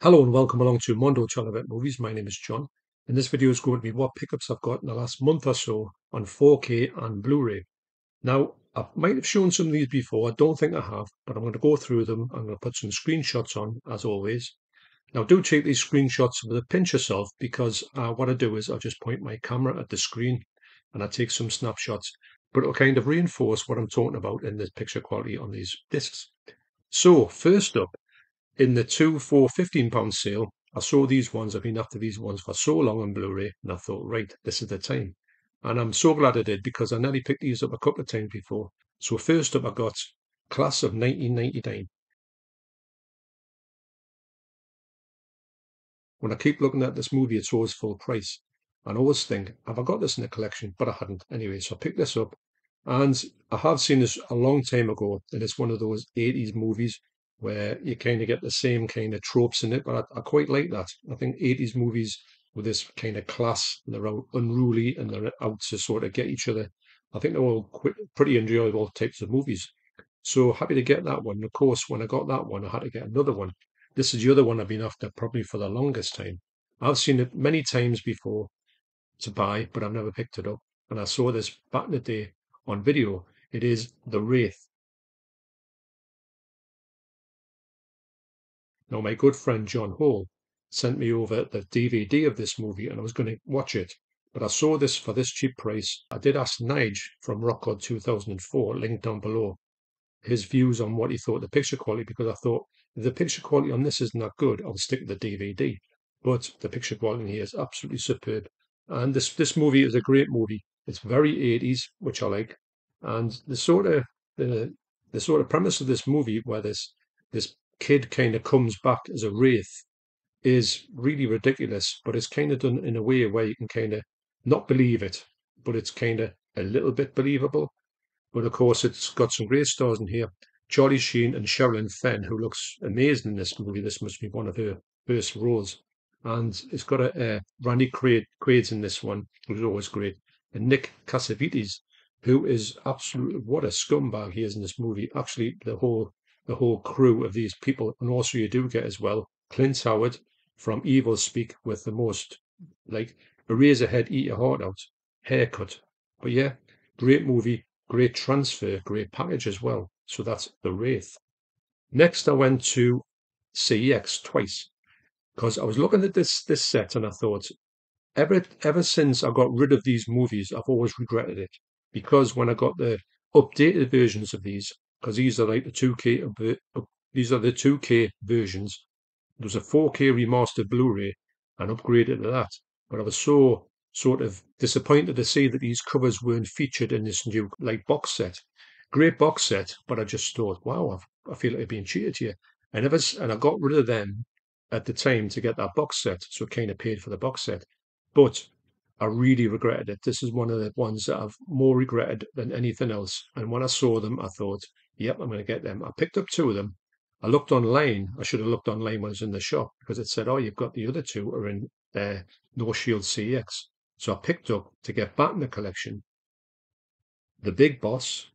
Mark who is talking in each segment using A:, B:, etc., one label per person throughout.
A: Hello and welcome along to Mondo Chelloveck Movies. My name is John. And this video is going to be what pickups I've got in the last month or so on 4K and Blu-ray. Now, I might have shown some of these before. I don't think I have, but I'm going to go through them. I'm going to put some screenshots on, as always. Now, do take these screenshots with a pinch of salt because uh, what I do is I just point my camera at the screen and I take some snapshots, but it'll kind of reinforce what I'm talking about in the picture quality on these discs. So, first up, in the two for fifteen pound sale, I saw these ones. I've been after these ones for so long on Blu-ray, and I thought, right, this is the time. And I'm so glad I did because I nearly picked these up a couple of times before. So first up, I got Class of 1999. When I keep looking at this movie, it's always full price. And I always think, have I got this in the collection? But I hadn't. Anyway, so I picked this up. And I have seen this a long time ago. And it's one of those 80s movies where you kind of get the same kind of tropes in it. But I, I quite like that. I think 80s movies with this kind of class, they're out unruly and they're out to sort of get each other. I think they're all quite, pretty enjoyable types of movies. So happy to get that one. Of course, when I got that one, I had to get another one. This is the other one I've been after probably for the longest time. I've seen it many times before to buy, but I've never picked it up. And I saw this back in the day on video. It is The Wraith. Now, my good friend John Hall sent me over the DVD of this movie and I was going to watch it. But I saw this for this cheap price. I did ask Nige from Rockgod 2004, linked down below, his views on what he thought the picture quality because I thought the picture quality on this isn't good, I'll stick with the DVD. But the picture quality here is absolutely superb. And this this movie is a great movie. It's very 80s, which I like. And the sort of the the sort of premise of this movie where this this kid kind of comes back as a wraith is really ridiculous, but it's kind of done in a way where you can kind of not believe it, but it's kind of a little bit believable. But of course, it's got some great stars in here. Charlie Sheen and Sherilyn Fenn, who looks amazing in this movie. This must be one of her first roles. And it's got a, uh, Randy Quaid, Quaid's in this one, who's always great. And Nick Cassavetes, who is absolutely what a scumbag he is in this movie. Actually, the whole the whole crew of these people. And also you do get as well Clint Howard from Evilspeak with the most like Eraserhead eat your heart out haircut. But yeah, great movie, great transfer, great package as well. So that's The Wraith. Next I went to CEX twice because I was looking at this this set and I thought ever ever since I got rid of these movies, I've always regretted it because when I got the updated versions of these, because these are like the 2K, uh, these are the 2K versions. There's a 4K remastered Blu-ray and upgraded to that. But I was so sort of disappointed to see that these covers weren't featured in this new like box set. Great box set, but I just thought, wow, I've, i feel like I've been cheated here. And ever and I got rid of them at the time to get that box set, so I kind of paid for the box set. But I really regretted it. This is one of the ones that I've more regretted than anything else. And when I saw them, I thought, yep, I'm going to get them. I picked up two of them. I looked online. I should have looked online when I was in the shop because it said, oh, you've got the other two are in uh, No Shield CEX. So I picked up to get back in the collection The Big Boss,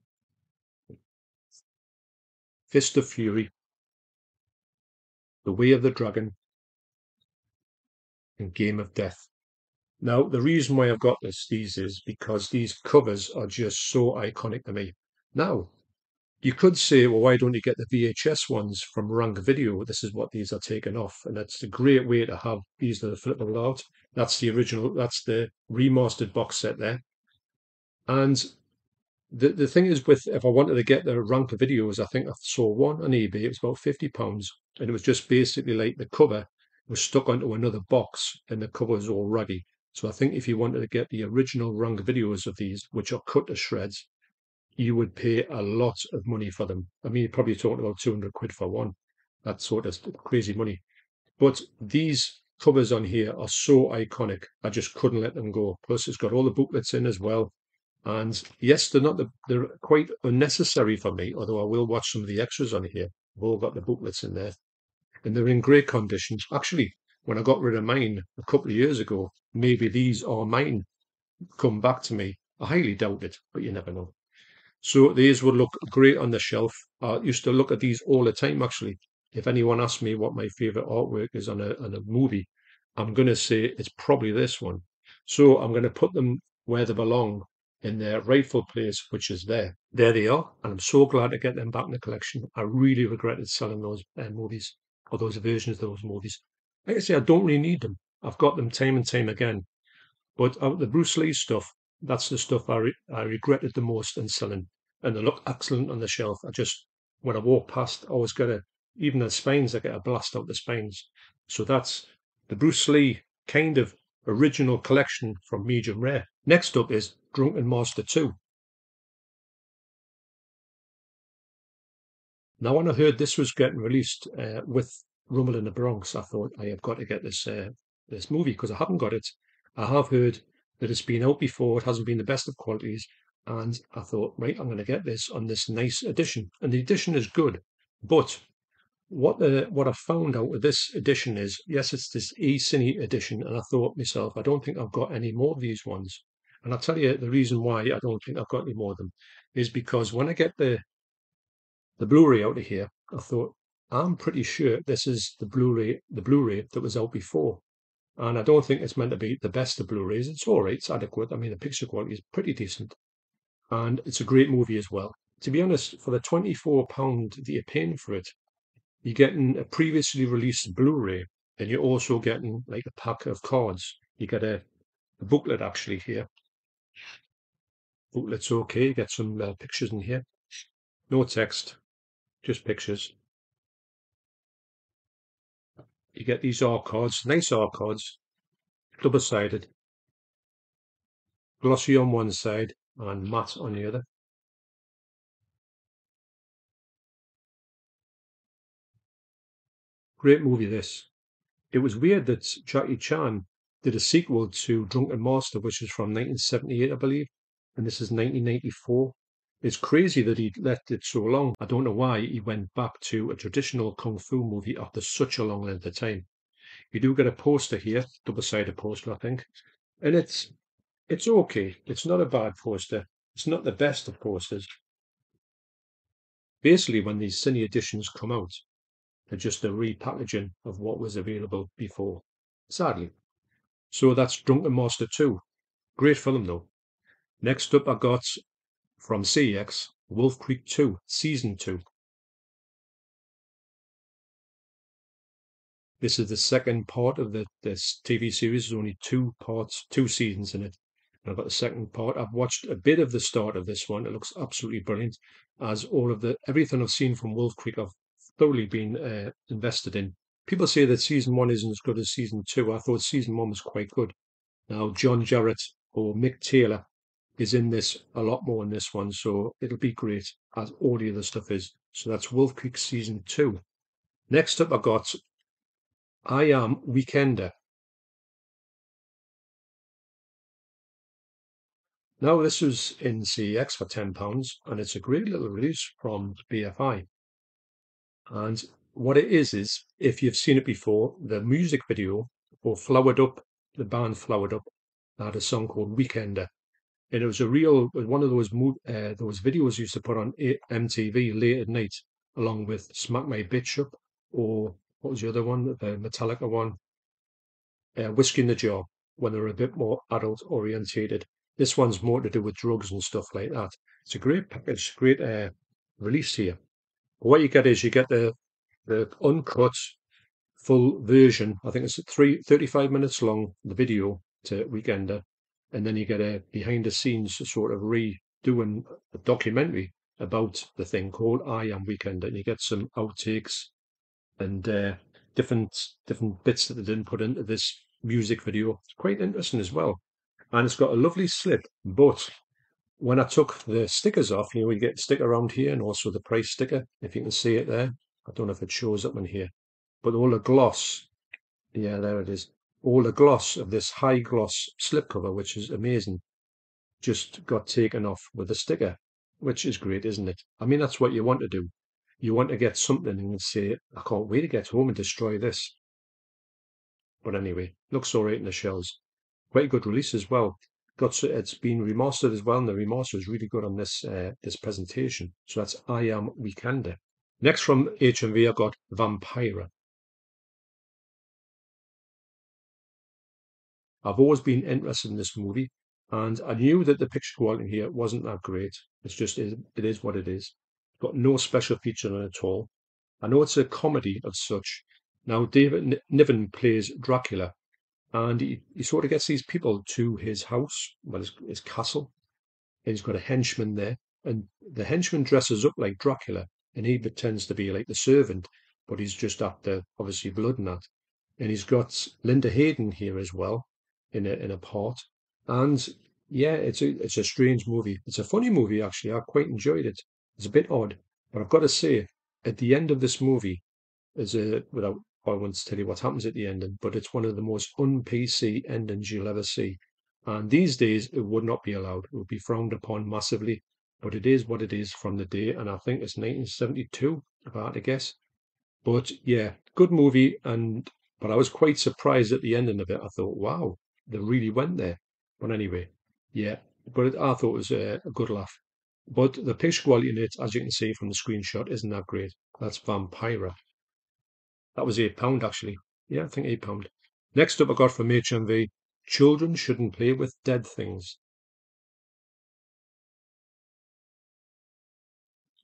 A: Fist of Fury, The Way of the Dragon, and Game of Death. Now, the reason why I've got this, these is because these covers are just so iconic to me. Now, you could say, well, why don't you get the VHS ones from Rank Video? This is what these are taken off. And that's a great way to have these that are flippable out. That's the original, that's the remastered box set there. And the, the thing is with, if I wanted to get the Rank videos, I think I saw one on eBay. It was about £50. And it was just basically like the cover was stuck onto another box and the cover was all raggy. So I think if you wanted to get the original Rank videos of these, which are cut to shreds, you would pay a lot of money for them. I mean, you're probably talking about 200 quid for one. That's sort of crazy money. But these covers on here are so iconic. I just couldn't let them go. Plus, it's got all the booklets in as well. And yes, they're not the, they're quite unnecessary for me, although I will watch some of the extras on here. I've all got the booklets in there. And they're in great condition. Actually, when I got rid of mine a couple of years ago, maybe these are mine come back to me. I highly doubt it, but you never know. So these would look great on the shelf. I used to look at these all the time, actually. if anyone asks me what my favorite artwork is on a, on a movie, I'm going to say it's probably this one. So I'm going to put them where they belong in their rightful place, which is there. There they are, and I'm so glad to get them back in the collection. I really regretted selling those uh, movies or those versions of those movies. Like I say, I don't really need them. I've got them time and time again. But uh, the Bruce Lee stuff, that's the stuff I, re- I regretted the most in selling. And they look excellent on the shelf. I just, when I walk past, I always get a, even the spines, I get a blast out the spines. So that's the Bruce Lee kind of original collection from Medium Rare. Next up is Drunken Master 2. Now, when I heard this was getting released uh, with Rumble in the Bronx, I thought I have got to get this uh, this movie because I haven't got it. I have heard that it's been out before. It hasn't been the best of qualities, and I thought, right, I'm going to get this on this nice edition, and the edition is good. But what the what I found out with this edition is, yes, it's this e-cine edition, and I thought myself, I don't think I've got any more of these ones. And I'll tell you the reason why I don't think I've got any more of them is because when I get the the Blu-ray out of here, I thought I'm pretty sure this is the Blu-ray the Blu-ray that was out before. And I don't think it's meant to be the best of Blu-rays. It's all right. It's adequate. I mean, the picture quality is pretty decent. And it's a great movie as well. To be honest, for the £24 that you're paying for it, you're getting a previously released Blu-ray and you're also getting like a pack of cards. You get a, a booklet actually here. Booklet's okay. You get some uh, pictures in here. No text, just pictures. You get these R cards, nice R cards, double sided, glossy on one side and matte on the other. Great movie, this. It was weird that Jackie Chan did a sequel to Drunken Master, which is from 1978, I believe, and this is 1994. It's crazy that he left it so long. I don't know why he went back to a traditional kung fu movie after such a long length of time. You do get a poster here, double-sided poster, I think, and it's it's okay. It's not a bad poster. It's not the best of posters. Basically, when these cine editions come out, they're just a repackaging of what was available before. Sadly. So that's Drunken Master 2. Great film though. Next up, I got from CEX, Wolf Creek 2, Season 2. This is the second part of the this TV series. There's only two parts, two seasons in it. I've got the second part. I've watched a bit of the start of this one. It looks absolutely brilliant. As all of the everything I've seen from Wolf Creek, I've thoroughly been uh, invested in. People say that season one isn't as good as season two. I thought season one was quite good. Now John Jarratt or Mick Taylor is in this a lot more in this one, so it'll be great as all the other stuff is. So that's Wolf Creek season two. Next up, I got I Am Weekender. Now, this was in CEX for £10, and it's a great little release from BFI. And what it is, is if you've seen it before, the music video for Flowered Up, the band Flowered Up, had a song called Weekender and it was a real one of those uh, those videos used to put on MTV late at night, along with "Smack My Bitch Up" or what was the other one, the Metallica one, uh, "Whiskey in the Jar," when they were a bit more adult orientated. This one's more to do with drugs and stuff like that. It's a great package, great uh, release here. What you get is you get the the uncut full version. I think it's three, 35 minutes long, the video to Weekender, and then you get a behind the scenes sort of redoing a documentary about the thing called I Am Weekend, and you get some outtakes and uh, different different bits that they didn't put into this music video. It's quite interesting as well, and it's got a lovely slip. But when I took the stickers off, you know, you get the sticker around here and also the price sticker, if you can see it there. I don't know if it shows up in here, but all the gloss, yeah, there it is all the gloss of this high gloss slipcover, which is amazing, just got taken off with a sticker, which is great, isn't it? I mean, that's what you want to do. You want to get something and say, I can't wait to get home and destroy this. But anyway, looks all right in the shells. Quite a good release as well. Got it's been remastered as well, and the remaster is really good on this uh, this presentation. So that's I Am Weekender. Next from HMV, I got Vampira. I've always been interested in this movie, and I knew that the picture quality here wasn't that great. It's just it is what it is. It's Got no special feature on it at all. I know it's a comedy of such. Now David Niven plays Dracula, and he, he sort of gets these people to his house, well, his, his castle, and he's got a henchman there, and the henchman dresses up like Dracula, and he pretends to be like the servant, but he's just after obviously blood and that. And he's got Linda Hayden here as well, in a in a part. And yeah, it's a it's a strange movie. It's a funny movie actually. I quite enjoyed it. It's a bit odd, but I've got to say, at the end of this movie, is a without I won't tell you what happens at the ending, but it's one of the most un-PC endings you'll ever see. And these days, it would not be allowed. It would be frowned upon massively. But it is what it is from the day, and I think it's 1972, if I had to guess. But yeah, good movie, and but I was quite surprised at the ending of it. I thought, wow, they really went there. But anyway, yeah, but I thought it was a, a good laugh. But the picture quality in it, as you can see from the screenshot, isn't that great. That's Vampira. That was eight pound actually. Yeah, I think eight pound. Next up, I got from HMV. Children shouldn't play with dead things.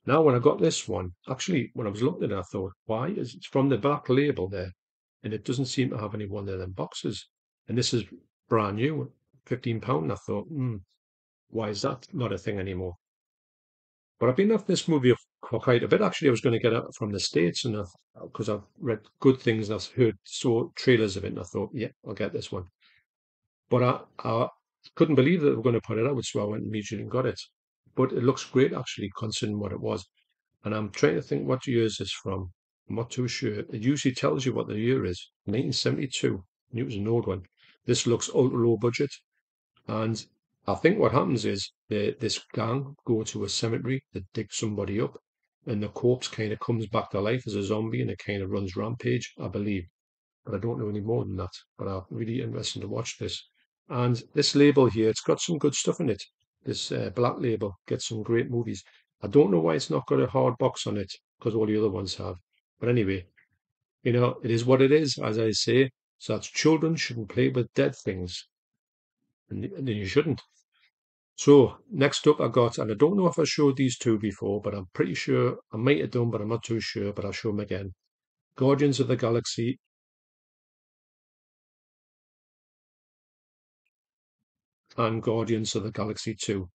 A: Now, when I got this one, actually, when I was looking at it, I thought, why? Is It's from the back label there, and it doesn't seem to have any one of them boxes. And this is brand new, £15. I thought, hmm, why is that not a thing anymore? But I've been off this movie for quite a bit. Actually, I was going to get it from the States, and because I've read good things and I've heard saw trailers of it, and I thought, yeah, I'll get this one. But I, I couldn't believe that they were going to put it out, so I went immediately and got it. But it looks great, actually, considering what it was. And I'm trying to think what year is this from. I'm not too sure. It usually tells you what the year is. 1972. I knew it was an old one. This looks ultra low budget. And I think what happens is the, this gang go to a cemetery to dig somebody up, and the corpse kind of comes back to life as a zombie and it kind of runs rampage, I believe. But I don't know any more than that. But I'm really interested to watch this. And this label here, it's got some good stuff in it. This uh, black label gets some great movies. I don't know why it's not got a hard box on it because all the other ones have. But anyway, you know, it is what it is, as I say. So that's children shouldn't play with dead things. And, and you shouldn't. So next up I got, and I don't know if I showed these two before, but I'm pretty sure I might have done, but I'm not too sure, but I'll show them again. Guardians of the Galaxy and Guardians of the Galaxy 2.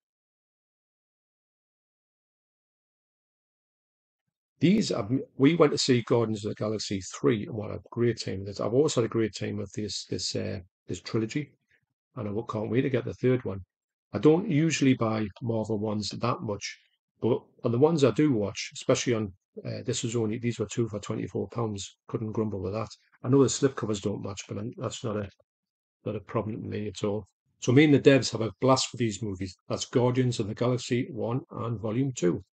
A: These, we went to see Guardians of the Galaxy 3 and what a great team! I've always had a great time with this, this, uh, this trilogy and I can't wait to get the third one. I don't usually buy Marvel ones that much, but on the ones I do watch, especially on uh, this was only these were two for twenty four pounds. Couldn't grumble with that. I know the slipcovers don't match, but that's not a not a problem to me at all. So me and the Debs have a blast with these movies. That's Guardians of the Galaxy 1 and Volume 2.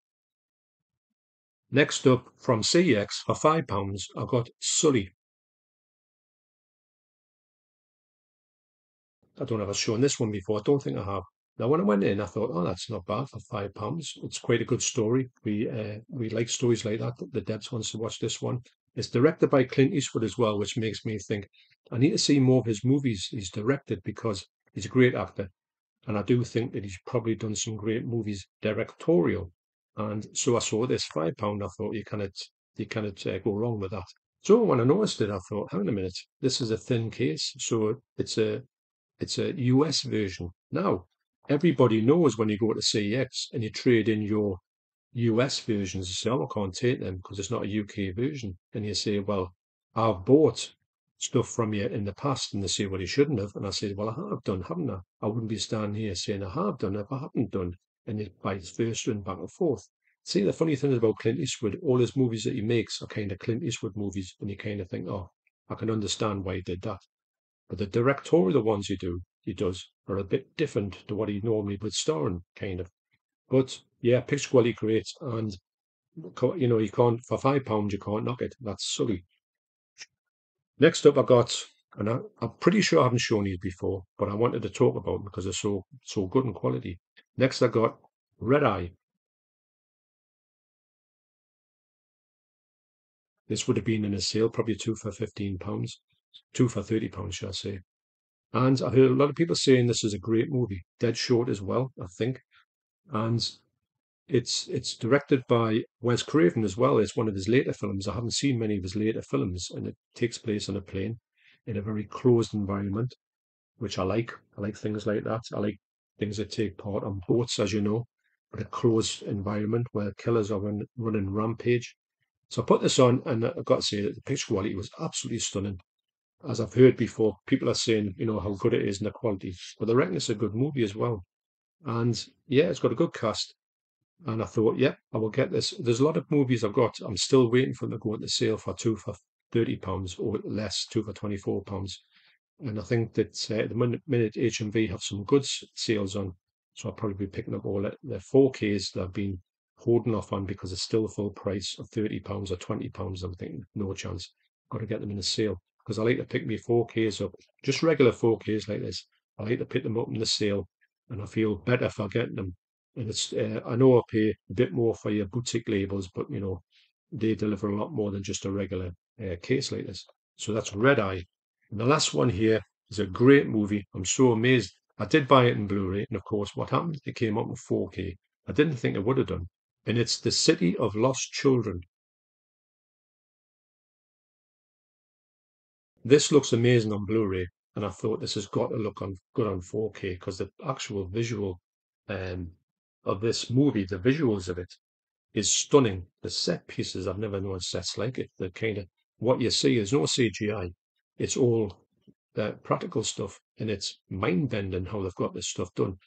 A: Next up, from CEX for £5, I got Sully. I don't know if I've shown this one before. I don't think I have. Now, when I went in, I thought, oh, that's not bad for five pounds. It's quite a good story. We uh, we like stories like that. The Debs wants to watch this one. It's directed by Clint Eastwood as well, which makes me think I need to see more of his movies he's directed because he's a great actor. And I do think that he's probably done some great movies directorial. And so I saw this five pound. I thought you cannot you cannot uh, go wrong with that. So when I noticed it, I thought, hang on a minute, this is a thin case. So it's a it's a US version. Now, everybody knows when you go to CEX and you trade in your US versions, you say, oh, I can't take them because it's not a UK version. And you say, well, I've bought stuff from you in the past. And they say, well, you shouldn't have. And I say, well, I have done, haven't I? I wouldn't be standing here saying I have done if I haven't done. And you vice versa and back and forth. See, the funny thing about Clint Eastwood, all his movies that he makes are kind of Clint Eastwood movies. And you kind of think, oh, I can understand why he did that. But the directorial ones he do, he does, are a bit different to what he normally would star in, kind of. But yeah, picture quality great, and you know you can't for five pounds you can't knock it. That's Sully. Next up, I got, and I, am pretty sure I haven't shown these before, but I wanted to talk about them because they're so so good in quality. Next, I got Red Eye. This would have been in a sale, probably two for fifteen pounds, two for thirty pounds, shall I say? And I heard a lot of people saying this is a great movie, dead short as well, I think. And it's it's directed by Wes Craven as well. It's one of his later films. I haven't seen many of his later films, and it takes place on a plane in a very closed environment, which I like. I like things like that. I like things that take part on boats, as you know, but a closed environment where killers are run, running rampage. So I put this on, and I've got to say that the picture quality was absolutely stunning. As I've heard before, people are saying, you know, how good it is and the quality, but I reckon it's a good movie as well. And yeah, it's got a good cast. And I thought, yep, I will get this. There's a lot of movies I've got. I'm still waiting for them to go into sale for two for thirty pounds or less, two for twenty four pounds. And I think that uh, the minute, HMV have some good sales on, so I'll probably be picking up all the 4Ks that I've been holding off on because it's still full price of thirty pounds or twenty pounds. I'm thinking no chance. Got to get them in a sale because I like to pick me 4Ks up, just regular 4Ks like this. I like to pick them up in the sale, and I feel better for getting them and it's uh, I know I pay a bit more for your boutique labels, but you know they deliver a lot more than just a regular uh, case like this. So that's Red Eye. And the last one here is a great movie. I'm so amazed. I did buy it in Blu-ray, and of course, what happened? It came up in 4K. I didn't think it would have done. And it's The City of Lost Children. This looks amazing on Blu-ray, and I thought this has got to look on good on 4K because the actual visual um, of this movie, the visuals of it, is stunning. The set pieces, I've never known sets like it. The kind of what you see is no CGI. It's all uh, practical stuff, and it's mind bending how they've got this stuff done.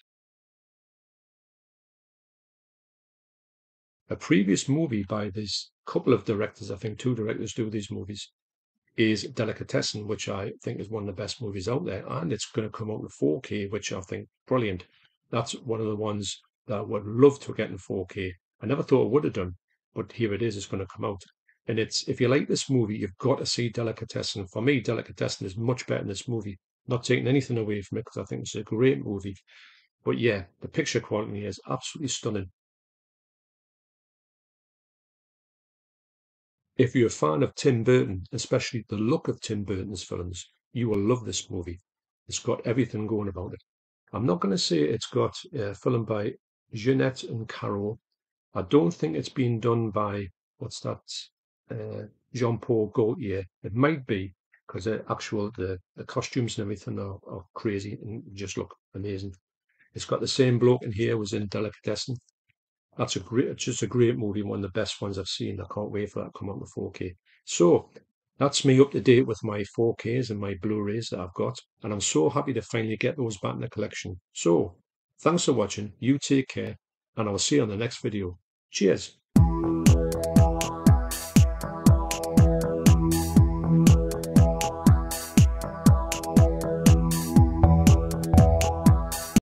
A: A previous movie by this couple of directors, I think two directors do these movies, is Delicatessen, which I think is one of the best movies out there, and it's going to come out in 4K, which I think brilliant. That's one of the ones that I would love to get in 4K. I never thought I would have done, but here it is. It's going to come out. And it's if you like this movie, you've got to see Delicatessen. For me, Delicatessen is much better than this movie. Not taking anything away from it because I think it's a great movie. But yeah, the picture quality is absolutely stunning. If you're a fan of Tim Burton, especially the look of Tim Burton's films, you will love this movie. It's got everything going about it. I'm not going to say it's got a film by Jeunet and Caro. I don't think it's been done by what's that? Uh, Jean Paul Gaultier. It might be because the actual the, the costumes and everything are, are crazy and just look amazing. It's got the same bloke in here was in Delicatessen. That's a great, it's just a great movie, one of the best ones I've seen. I can't wait for that to come out in 4K. So that's me up to date with my 4Ks and my Blu-rays that I've got, and I'm so happy to finally get those back in the collection. So Thanks for watching, you take care, and I'll see you on the next video. Cheers!